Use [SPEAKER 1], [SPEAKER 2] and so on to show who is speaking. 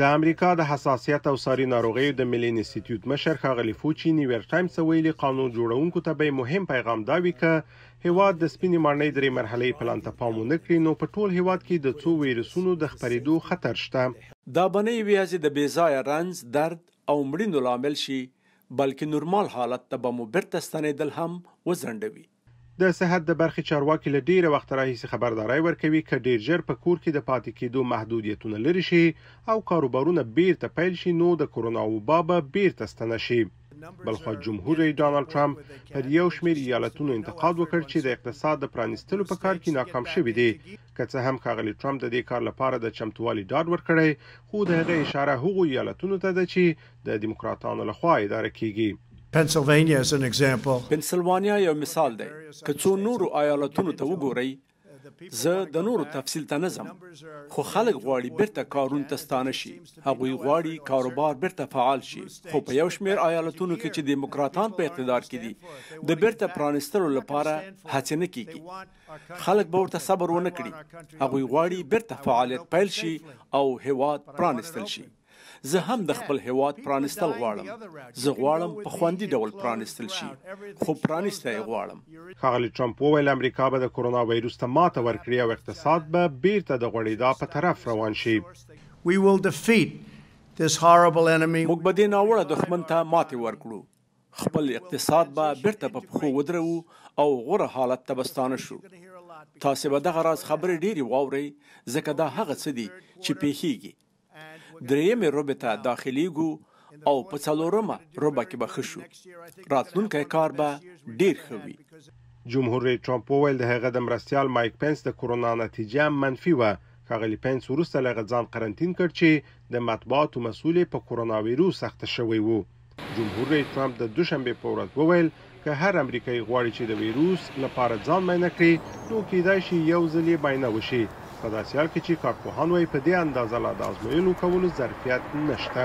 [SPEAKER 1] د امریکا د حساسیت او ساري ناروغیو د ملي انستیتیوت مشر ښاغلي فوچي نیویارک ټایمز ته ویلي قانون جوړونکو ته به یې مهم پیغام دا وي که هېواد د سپینې ماڼۍ درې مرحلهیي پلان ته پام ونه کړي نو په ټول هېواد کې د څو ویروسونو د خپرېدو خطر شته.
[SPEAKER 2] دا به نه یویازې د بې ځایه رنځ، درد او مړینو لامل شي بلکې نورمال حالت ته به مو بېرته ستنېدل هم وځنډوي.
[SPEAKER 1] د صحت د برخې چارواکي له ډېره وخته راهیسې خبرداری ورکوي که ډېر ژر په کور کې د پاتې کېدو محدودیتونه لرې شي او کاروبارونه بېرته پیل شي نو د کرونا وبا به بېرته ستنه شي بلخوا جمهور رئیس ډانلډ ټرمپ پر یو شمېر ایالتونو انتقاد وکړ چې د اقتصاد د پرانیستلو په کار کې ناکام شوي دي که څه هم ښاغلي ټرمپ د دې کار لپاره د چمتووالي ډاډ ورکړی خو د هغه اشاره هغو ایالتونو ته ده چې د دیموکراتانو له خوا اداره کیږي.
[SPEAKER 2] پنسلوانیا یو مثال دی، که څو نورو ایالتونو ته وګورئ، زه د نورو تفصیل ته نه ځم، خو خلک غواړي بیرته کارون ته ستانه شي، هغوی غواړي کاروبار بیرته فعال شي، خو په یو شمیر ایالتونو کې چې دیموکراتان په اقتدار کې دي، د بیرته پرانیستلو لپاره هڅې نه کیږي. خلک به ورته صبر ونه کړي، هغوی غواړي بیرته فعالیت پیل شي او هیواد پرانیستل شي. زه هم د خپل هېواد پرانیستل غواړم. زه غواړم په خوندي ډول پرانیستل شي، خو پرانیسته یې غواړم.
[SPEAKER 1] ښاغلي ټرمپ وویل امریکا به د کرونا ویروس ته ماته ورکړي او اقتصاد به بیرته د غوړیدا په طرف روان شي.
[SPEAKER 2] موږ به دې ناوړه دښمن ته ماتې ورکړو، خپل اقتصاد به بیرته په پښو ودروو او غوره حالت ته به ستانه شو. تاسې به دغه راز خبرې ډېرې واورئ، ځکه دا هغه څه دي چې پېښېږي. درېیمې ربع ته داخلېږو او په څلورمه ربع کې به ښه شو. راتلونکی کار به ډېر ښه وي.
[SPEAKER 1] جمهور رئیس ټرمپ وویل د هغه د مرستیال مایک پنس د کرونا نتیجه منفي وه. ښاغلي پنس وروسته له هغه ځان قرنطین کړ چې د مطبوعاتو مسؤل یې په کرونا ویروس اخته شوی و. جمهور رئیس ترامپ د دوشنبې په ورځ وویل، که هر امریکایي غواړي چې د ویروس لپاره ځان معاینه کړي، نو کیدای شي یو ځل یې معاینه وشي، په داسې حال کې چې کارپوهان وایي په دې اندازه لا د ازمویلو کولو ظرفیت نشته.